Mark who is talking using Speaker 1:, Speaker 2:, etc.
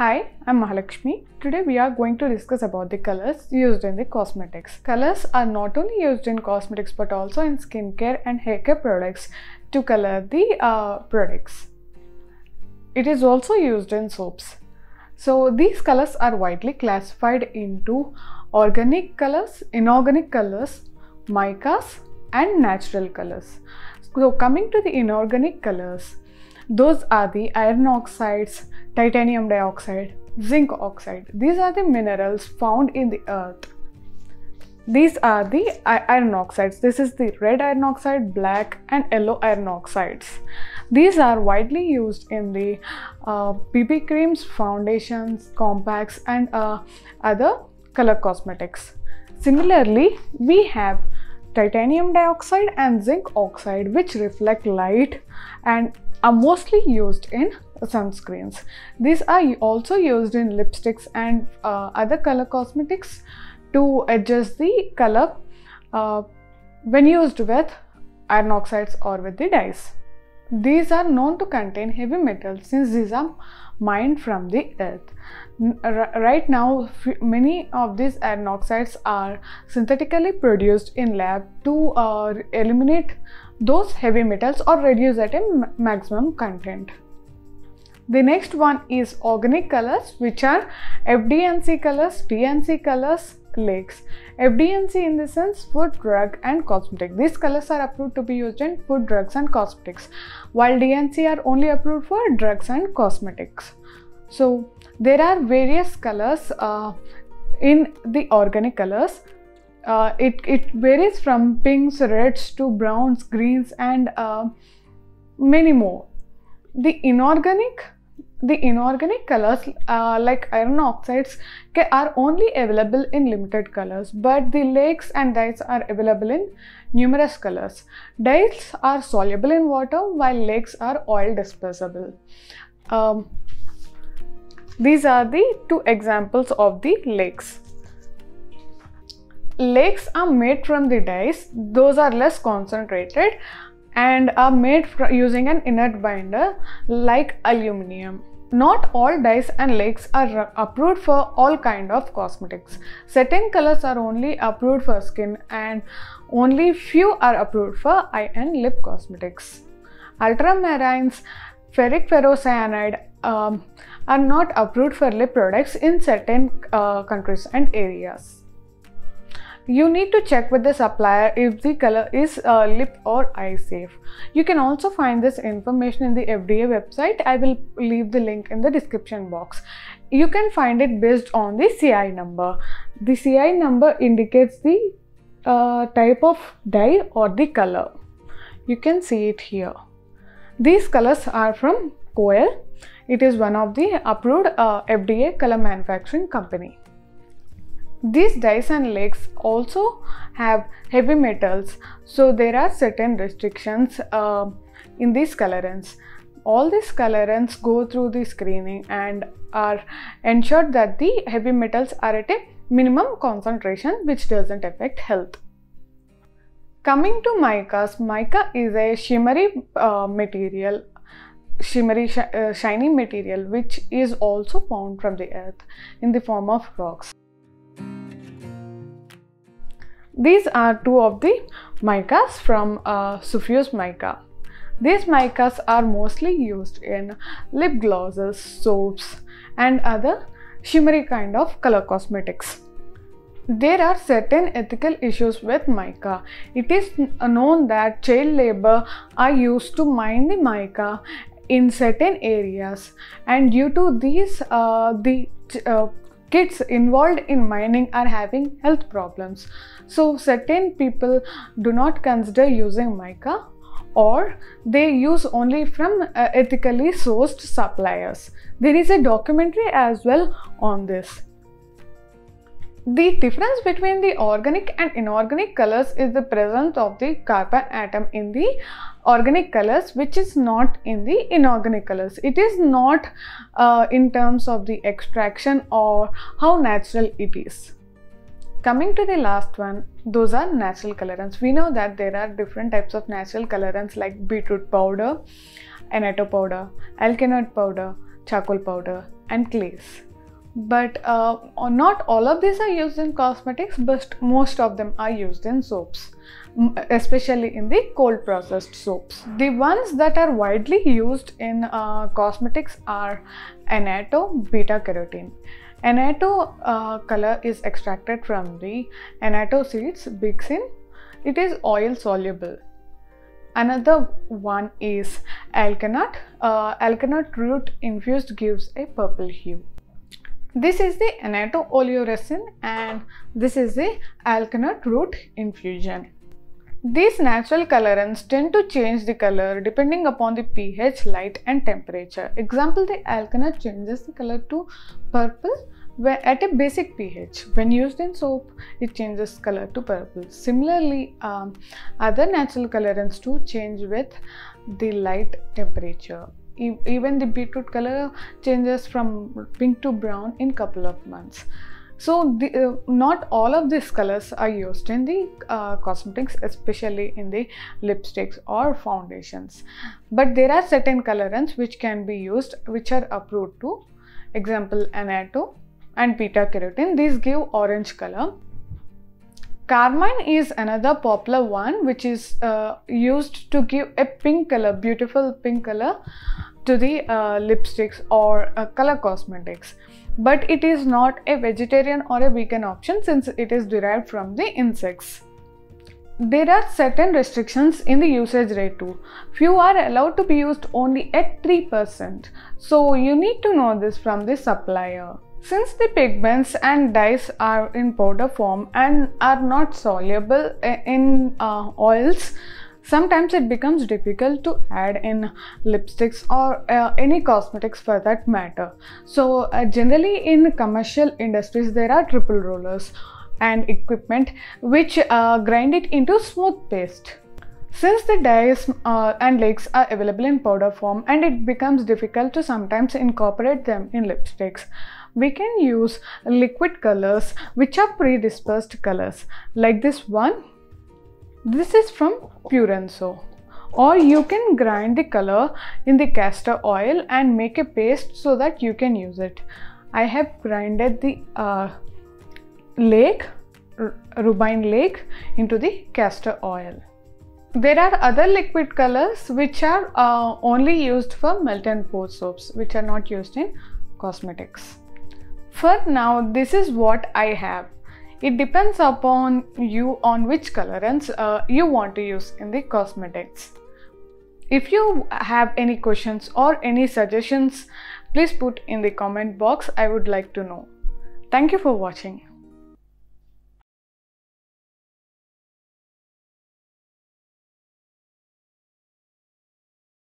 Speaker 1: Hi, I'm Mahalakshmi. Today we are going to discuss about the colors used in the cosmetics. Colors are not only used in cosmetics but also in skincare and hair care products to color the uh, products. It is also used in soaps. So these colors are widely classified into organic colors, inorganic colors, micas and natural colors. So coming to the inorganic colors, those are the iron oxides, titanium dioxide, zinc oxide. These are the minerals found in the earth. These are the iron oxides. This is the red iron oxide, black and yellow iron oxides. These are widely used in the uh, BB creams, foundations, compacts and uh, other color cosmetics. Similarly, we have titanium dioxide and zinc oxide which reflect light and are mostly used in sunscreens. These are also used in lipsticks and uh, other color cosmetics to adjust the color uh, when used with iron oxides or with the dyes. These are known to contain heavy metals since these are mined from the earth. Right now, many of these iron oxides are synthetically produced in lab to uh, eliminate those heavy metals or reduce at a maximum content. The next one is organic colors which are FD&C colors, D&C colors, lakes. FD&C in the sense food, drug and cosmetic. These colors are approved to be used in food, drugs and cosmetics while D&C are only approved for drugs and cosmetics. So there are various colors uh, in the organic colors uh, it, it varies from pinks, reds to browns, greens and uh, many more. The inorganic the inorganic colors uh, like iron oxides are only available in limited colors but the lakes and dyes are available in numerous colors. Dyes are soluble in water while lakes are oil dispersible. Um, these are the two examples of the lakes. Lakes are made from the dyes, those are less concentrated and are made using an inert binder like aluminium. Not all dyes and lakes are approved for all kind of cosmetics. Certain colors are only approved for skin and only few are approved for eye and lip cosmetics. Ultramarines, ferric ferrocyanide um, are not approved for lip products in certain uh, countries and areas you need to check with the supplier if the color is uh, lip or eye safe. You can also find this information in the FDA website. I will leave the link in the description box. You can find it based on the CI number. The CI number indicates the uh, type of dye or the color. You can see it here. These colors are from Koel. It is one of the approved uh, FDA color manufacturing company. These dyes and lakes also have heavy metals, so there are certain restrictions uh, in these colorants. All these colorants go through the screening and are ensured that the heavy metals are at a minimum concentration which doesn't affect health. Coming to micas, mica is a shimmery uh, material shimmery sh uh, shiny material which is also found from the earth in the form of rocks. These are two of the micas from uh, mica. These micas are mostly used in lip glosses, soaps and other shimmery kind of color cosmetics. There are certain ethical issues with mica. It is known that child labor are used to mine the mica in certain areas and due to these uh, the uh, kids involved in mining are having health problems. So certain people do not consider using mica or they use only from uh, ethically sourced suppliers. There is a documentary as well on this. The difference between the organic and inorganic colors is the presence of the carbon atom in the organic colors which is not in the inorganic colors. It is not uh, in terms of the extraction or how natural it is. Coming to the last one, those are natural colorants. We know that there are different types of natural colorants like beetroot powder, annatto powder, alkanet powder, charcoal powder and clays but uh, not all of these are used in cosmetics but most of them are used in soaps especially in the cold processed soaps the ones that are widely used in uh, cosmetics are annatto beta carotene annatto uh, color is extracted from the annatto seeds Bixin. it is oil soluble Another one is alkanet. Uh, root infused gives a purple hue. This is the annatto oleoresin and this is the alkanet root infusion. These natural colorants tend to change the color depending upon the pH, light and temperature. Example, the alkanet changes the color to purple where at a basic pH. When used in soap, it changes color to purple. Similarly, um, other natural colorants too change with the light temperature even the beetroot color changes from pink to brown in couple of months. So the, uh, not all of these colors are used in the uh, cosmetics especially in the lipsticks or foundations. But there are certain colorants which can be used which are approved to example annatto and beta carotene these give orange color Carmine is another popular one which is uh, used to give a pink color, beautiful pink color to the uh, lipsticks or uh, color cosmetics but it is not a vegetarian or a vegan option since it is derived from the insects. There are certain restrictions in the usage rate too. Few are allowed to be used only at 3%. So you need to know this from the supplier. Since the pigments and dyes are in powder form and are not soluble eh, in uh, oils, sometimes it becomes difficult to add in lipsticks or uh, any cosmetics for that matter. So uh, generally in commercial industries there are triple rollers and equipment which uh, grind it into smooth paste. Since the dyes uh, and lakes are available in powder form and it becomes difficult to sometimes incorporate them in lipsticks, we can use liquid colors which are pre-dispersed colors like this one this is from Purenso. Or you can grind the color in the castor oil and make a paste so that you can use it. I have grinded the uh, lake, rubine lake into the castor oil. There are other liquid colors which are uh, only used for melt and pour soaps which are not used in cosmetics. For now this is what I have. It depends upon you on which colorants uh, you want to use in the cosmetics. If you have any questions or any suggestions, please put in the comment box. I would like to know. Thank you for watching.